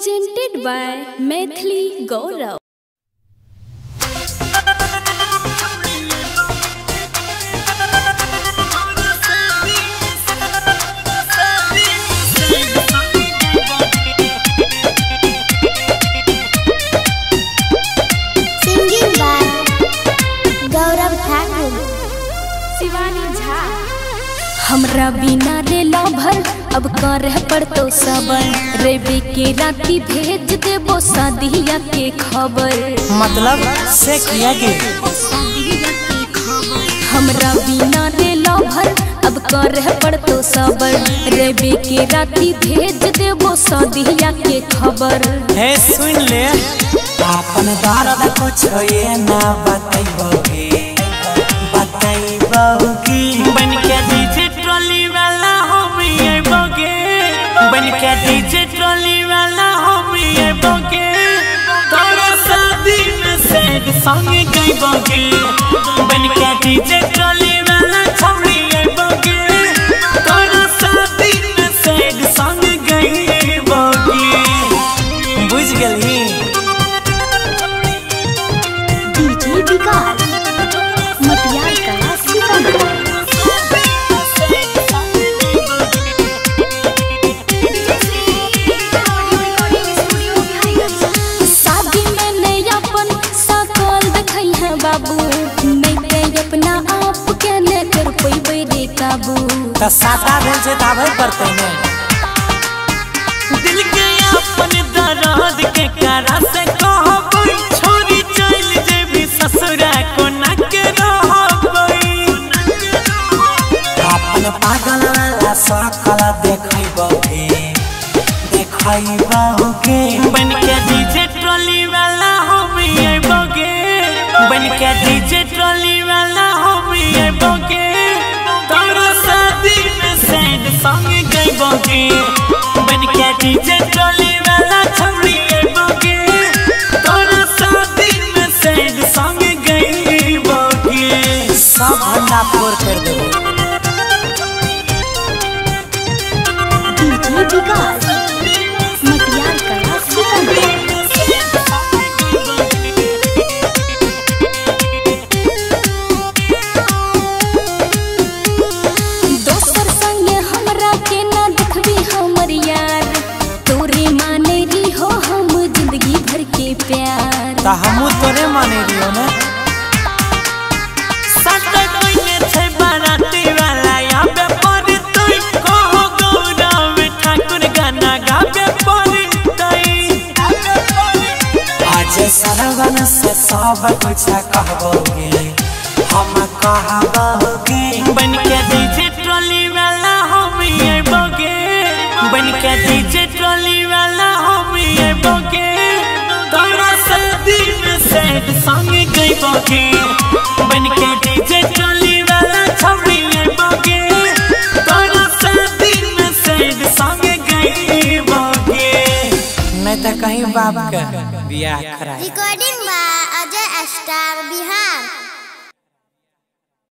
presented by Maithili Gaurav. हमरा बिना रे लभर अब कर पड़तो सबर रेबे के राती भेज देबो शादिया के खबर। मतलब से किया गे हमरा बिना रे लभर अब कर पड़तो सबर रेबे के राती भेज देबो शादिया के खबर। हे सुन ले। अपन दर्द कुछ ये ना बताइबोगे बताइबोगे बन सैड कई गाइबोगे बन के डीजे ट्रॉली बाबू नहीं ते अपना आप के ने कर पैबे रे काबू? त सादा भेल छै त आबै ने दिल के अपन दर्द के करा से कहबै छोरी चल जेबी ससुरा कोना के रहबै अपन पागल वाला सकल देखैबोगे देखैबोगे बन के डीजे बन के डीजे ट्रॉली वाला हम आइबोगे तोरा शादी में सैड सॉन्ग गाइबोगे बन के डीजे ट्रॉली वाला छौड़ी आइबोगे तोरा शादी में सैड सॉन्ग गाइबोगे सब हल्ला फोड़ कर देबो DJ Vikas. त हमू तोरे माने रियो ने। सरवन से सब कुछ कहबोगे हम कहबोगे बन के डीजे बन के डीजे वाला तोरा में सैड तो कहीं बाप का बियाह खराब रिकॉर्डिंग बा अजय स्टार Bihar.